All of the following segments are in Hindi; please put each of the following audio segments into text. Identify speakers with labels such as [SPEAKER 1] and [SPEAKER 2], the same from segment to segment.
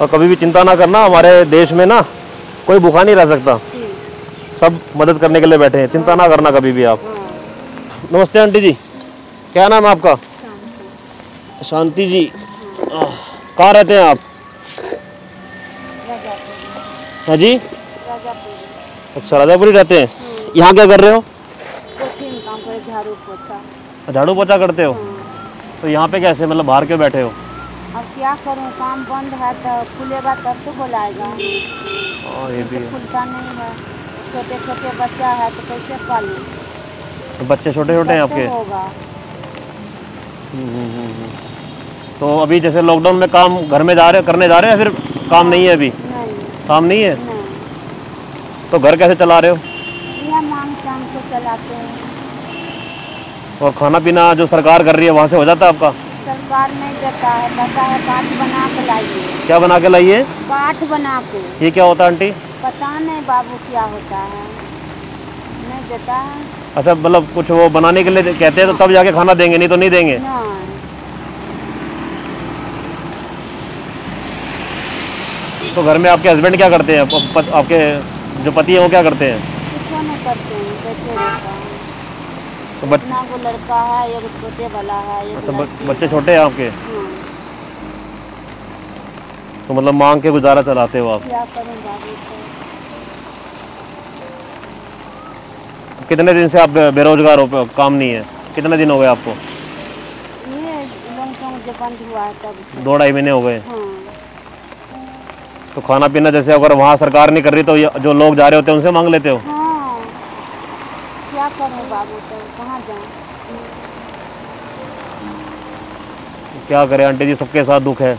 [SPEAKER 1] और कभी भी चिंता ना करना, हमारे देश में ना कोई भूखा नहीं रह सकता। सब मदद करने के लिए बैठे हैं, चिंता ना करना कभी भी आप। नमस्ते आंटी जी, क्या नाम है आपका? शांति जी कहाँ रहते हैं आप? हाँ जी? अच्छा राजापुरी रहते हैं। यहाँ क्या कर रहे हो?
[SPEAKER 2] झाड़ू पोछा
[SPEAKER 1] करते हो। तो यहाँ पे कैसे मतलब बाहर क्यों बैठे हो?
[SPEAKER 2] अब क्या करूँ? काम बंद है तो खुलेगा तब तो बुलाएगा।
[SPEAKER 1] हाँ ये भी
[SPEAKER 2] तो खुलता नहीं है। छोटे छोटे बच्चा है तो कैसे पालूं?
[SPEAKER 1] तो बच्चे छोटे छोटे हैं आपके?
[SPEAKER 2] होगा।
[SPEAKER 1] हम्म, हम्म, हम्म। तो अभी जैसे लॉकडाउन में काम घर में जा रहे करने जा रहे हैं फिर काम नहीं है अभी?
[SPEAKER 2] नहीं।
[SPEAKER 1] काम नहीं है?
[SPEAKER 2] नहीं।
[SPEAKER 1] तो घर कैसे चला रहे हो?
[SPEAKER 2] मांग शाम को चलाते हैं।
[SPEAKER 1] और खाना पीना जो सरकार कर रही है वहाँ से हो जाता है आपका?
[SPEAKER 2] सरकार नहीं देता है कहता है काठ बना के लाइए।
[SPEAKER 1] क्या बना के लाइए?
[SPEAKER 2] काठ बना के।
[SPEAKER 1] ये क्या होता है आंटी?
[SPEAKER 2] पता नहीं बाबू क्या होता है। नहीं देता है।
[SPEAKER 1] अच्छा मतलब कुछ वो बनाने के लिए कहते हैं तो तब जाके खाना देंगे नहीं तो नहीं देंगे?
[SPEAKER 2] नहीं
[SPEAKER 1] तो घर में आपके हस्बैंड क्या करते हैं? आपके जो पति हैं वो क्या करते हैं?
[SPEAKER 2] कुछ नहीं करते हैं है।
[SPEAKER 1] तो बच,
[SPEAKER 2] को लड़का है एक छोटे वाला है एक लड़की
[SPEAKER 1] बच्चे छोटे हैं आपके?
[SPEAKER 2] हाँ,
[SPEAKER 1] तो मतलब मांग के गुजारा चलाते हो आप?
[SPEAKER 2] तो?
[SPEAKER 1] कितने दिन से आप बेरोजगार हो काम नहीं है? कितने दिन हो गए आपको? दो ढाई महीने हो गए।
[SPEAKER 2] हाँ।
[SPEAKER 1] तो खाना पीना जैसे अगर वहाँ सरकार नहीं कर रही तो जो लोग जा रहे होते हैं उनसे मांग लेते हो?
[SPEAKER 2] हाँ क्या करूँ बाबू तो कहाँ जाऊँ?
[SPEAKER 1] क्या करें आंटी जी सबके साथ दुख है।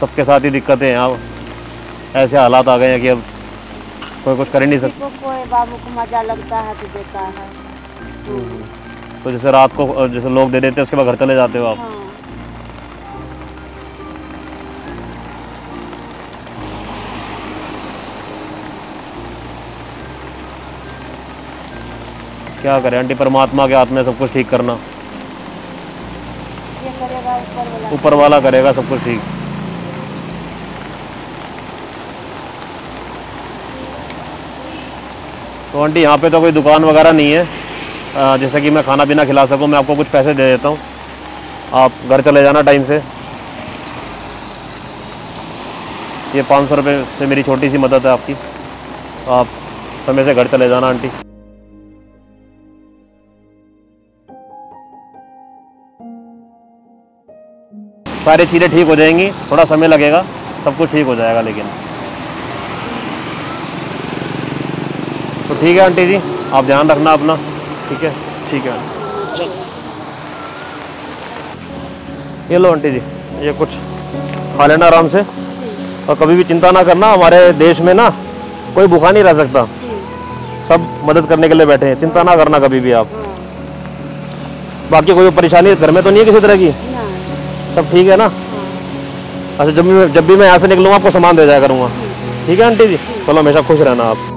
[SPEAKER 1] सबके साथ ही दिक्कतें हैं। अब ऐसे हालात आ गए हैं कि अब कोई कुछ कर ही नहीं सकता
[SPEAKER 2] को कोई बाबू को मज़ा लगता है तो देता है।
[SPEAKER 1] तो जैसे रात को जैसे लोग दे देते हैं उसके बाद घर चले जाते हो आप।
[SPEAKER 2] हाँ।
[SPEAKER 1] क्या करें आंटी? परमात्मा के हाथ में सब कुछ ठीक करना।
[SPEAKER 2] ऊपर वाला।
[SPEAKER 1] करेगा सब कुछ ठीक। तो आंटी यहाँ पे तो कोई दुकान वगैरह नहीं है। जैसे कि मैं खाना पीना खिला सकूँ मैं आपको कुछ पैसे दे देता हूँ। आप घर चले जाना टाइम से। ये पाँच सौ रुपये से मेरी छोटी सी मदद है आपकी। आप समय से घर चले जाना आंटी। सारी चीज़ें ठीक हो जाएँगी, थोड़ा समय लगेगा, सब कुछ ठीक हो जाएगा लेकिन। तो ठीक है आंटी जी, आप ध्यान रखना अपना, ठीक है? ठीक है। ये लो आंटी जी, ये कुछ खा लेना आराम से। और कभी भी चिंता ना करना, हमारे देश में ना कोई भूखा नहीं रह सकता। सब मदद करने के लिए बैठे हैं, चिंता ना करना कभी भी आप। बाकी कोई परेशानी घर में तो नहीं है किसी तरह की? सब ठीक है ना? अच्छा जब भी जब भी मैं यहाँ से निकलूँगा, आपको सामान दे जाया करूँगा। ठीक है, आंटी जी? चलो, हमेशा खुश रहना आप।